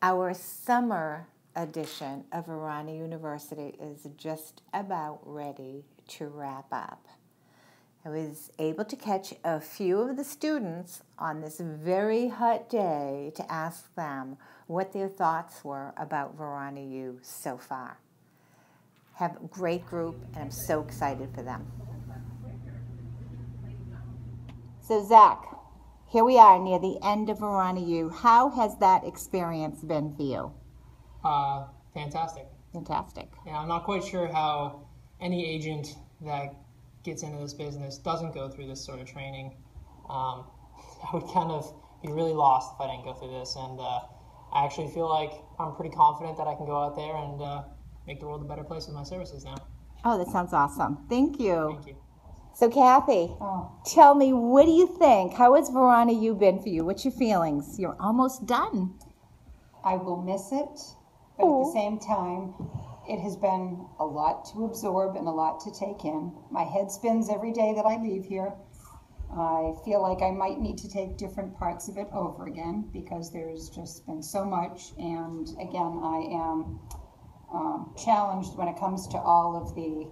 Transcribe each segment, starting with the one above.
Our summer edition of Verani University is just about ready to wrap up. I was able to catch a few of the students on this very hot day to ask them what their thoughts were about Verani U so far. Have a great group, and I'm so excited for them. So, Zach, here we are near the end of Verani U. How has that experience been for you? Uh, fantastic. Fantastic. Yeah, I'm not quite sure how any agent that gets into this business doesn't go through this sort of training. Um, I would kind of be really lost if I didn't go through this, and uh, I actually feel like I'm pretty confident that I can go out there and uh, make the world a better place with my services now. Oh, that sounds awesome. Thank you. Thank you. So, Kathy, Oh. tell me, what do you think? How has Verani U been for you? What's your feelings? You're almost done. I will miss it, but at the same time, it has been a lot to absorb and a lot to take in. My head spins every day that I leave here. I feel like I might need to take different parts of it over again because there's just been so much. And again, I am um, challenged when it comes to all of the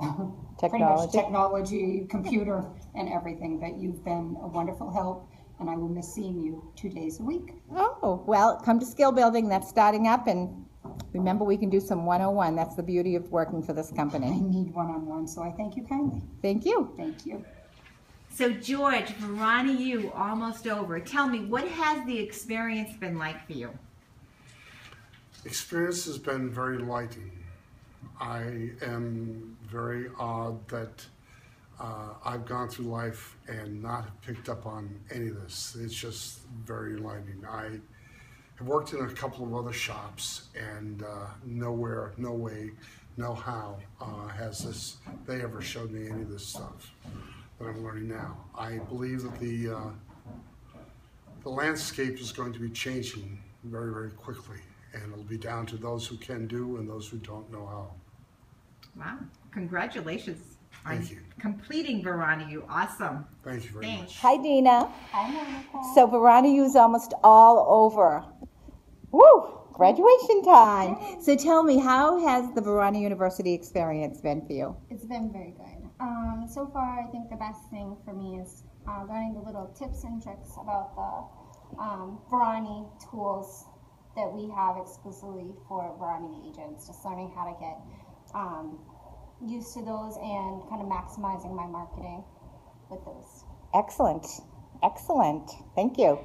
Technology. technology, computer, and everything. But you've been a wonderful help, and I will miss seeing you two days a week. Oh, well, come to skill building. That's starting up. And remember, we can do some 101. That's the beauty of working for this company. I need one-on-one, so I thank you kindly. Thank you. Thank you. So, George, Verani U almost over. Tell me, what has the experience been like for you? Experience has been very lighting. I am very odd that uh, I've gone through life and not have picked up on any of this. It's just very enlightening. I have worked in a couple of other shops, and uh, nowhere, no way, no how uh, has this they ever showed me any of this stuff that I'm learning now. I believe that the uh, the landscape is going to be changing very, very quickly, and it'll be down to those who can do and those who don't know how. Wow, congratulations on Thank you. completing Verani U. Awesome. Thank you very much. Hi, Dina. Hi, Monika. So Verani U is almost all over. Woo! Graduation time. So tell me, how has the Verani University experience been for you? It's been very good. Um, so far, I think the best thing for me is uh, learning the little tips and tricks about the um, Verani tools that we have exclusively for branding agents. Just learning how to get um, used to those and kind of maximizing my marketing with those. Excellent. Excellent. Thank you.